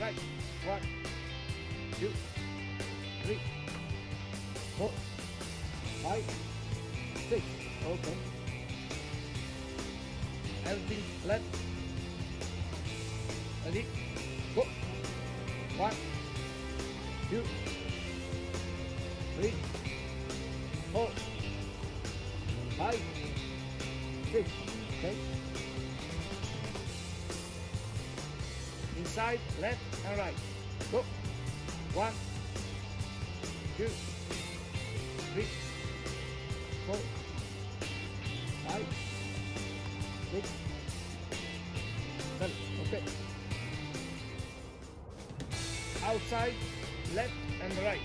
right. One, two, three, four, five, six. Okay. Everything left. Ready? Go. One, two, three, four, five, six. Okay. Inside, left and right. Go. One, two, three, four, five, six, seven. Okay. Outside, left and right.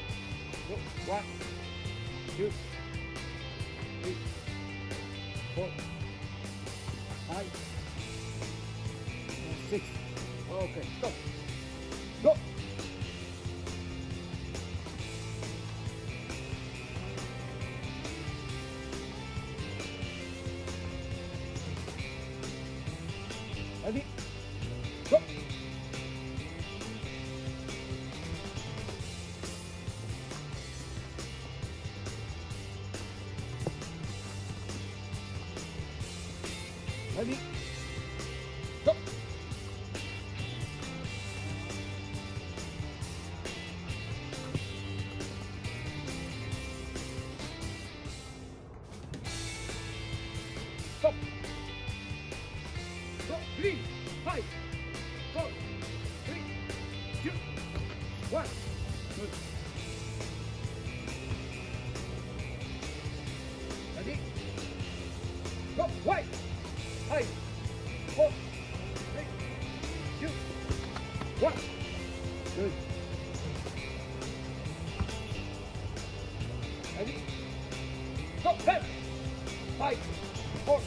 Go. One, two, three, four, five, six. Okay, stop. Go. Ready? Go. Ready? Go. Three, five, four, three, two, one. Good. Ready? Go. White. Five, four, three, two, one. Good. Ready? Go. Left. Five, four,